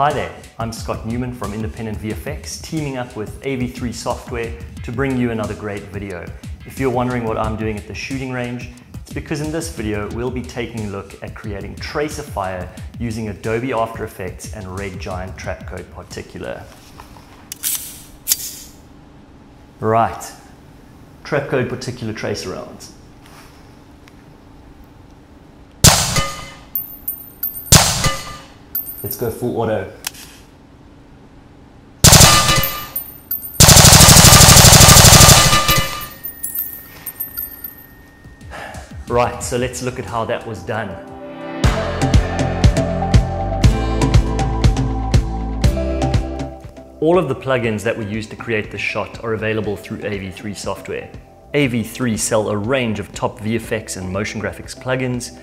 Hi there, I'm Scott Newman from Independent VFX, teaming up with AV3 Software to bring you another great video. If you're wondering what I'm doing at the shooting range, it's because in this video we'll be taking a look at creating tracer fire using Adobe After Effects and Red Giant Trapcode Particular. Right, Trapcode Particular tracer rounds. Let's go full auto. Right, so let's look at how that was done. All of the plugins that we used to create the shot are available through AV3 software. AV3 sell a range of top VFX and motion graphics plugins.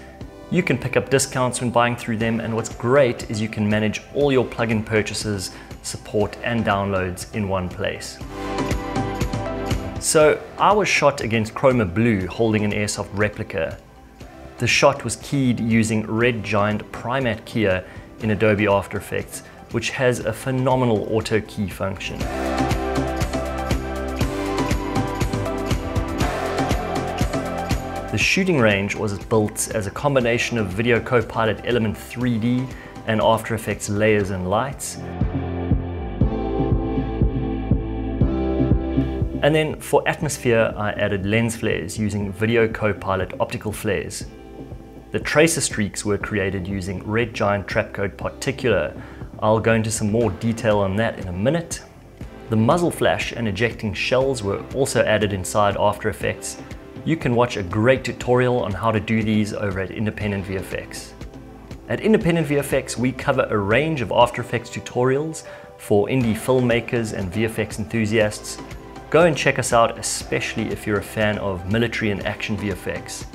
You can pick up discounts when buying through them and what's great is you can manage all your plugin purchases, support and downloads in one place. So I was shot against Chroma Blue holding an airsoft replica. The shot was keyed using Red Giant Primatte Keyer in Adobe After Effects, which has a phenomenal auto key function. The shooting range was built as a combination of Video Copilot Element 3D and After Effects layers and lights. And then for atmosphere, I added lens flares using Video Copilot optical flares. The tracer streaks were created using Red Giant Trapcode Particular. I'll go into some more detail on that in a minute. The muzzle flash and ejecting shells were also added inside After Effects. You can watch a great tutorial on how to do these over at Independent VFX. At Independent VFX, we cover a range of After Effects tutorials for indie filmmakers and VFX enthusiasts Go and check us out, especially if you're a fan of military and action VFX.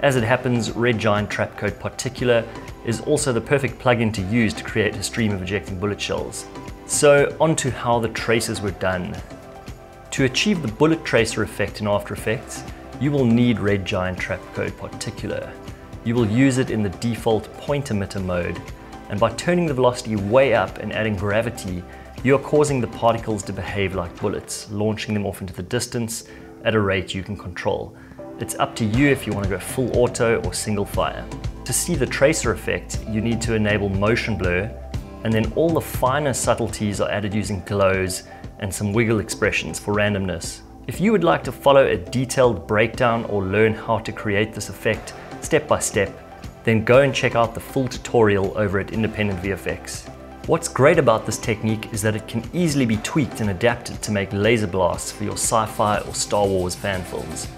As it happens, Red Giant Trapcode Particular is also the perfect plugin to use to create a stream of ejecting bullet shells. So onto how the traces were done. To achieve the bullet tracer effect in After Effects, you will need Red Giant Trapcode Particular. You will use it in the default point emitter mode, and by turning the velocity way up and adding gravity, you are causing the particles to behave like bullets, launching them off into the distance at a rate you can control. It's up to you if you want to go full auto or single fire. To see the tracer effect, you need to enable motion blur, and then all the finer subtleties are added using glows and some wiggle expressions for randomness. If you would like to follow a detailed breakdown or learn how to create this effect step by step, then go and check out the full tutorial over at Independent VFX. What's great about this technique is that it can easily be tweaked and adapted to make laser blasts for your sci-fi or Star Wars fan films.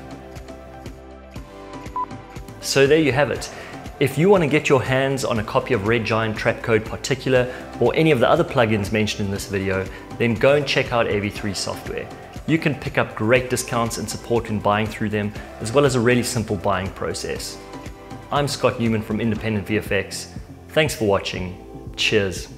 So there you have it. If you want to get your hands on a copy of Red Giant Trapcode Particular or any of the other plugins mentioned in this video, then go and check out AV3 software. You can pick up great discounts and support when buying through them, as well as a really simple buying process. I'm Scott Newman from Independent VFX. Thanks for watching. Cheers.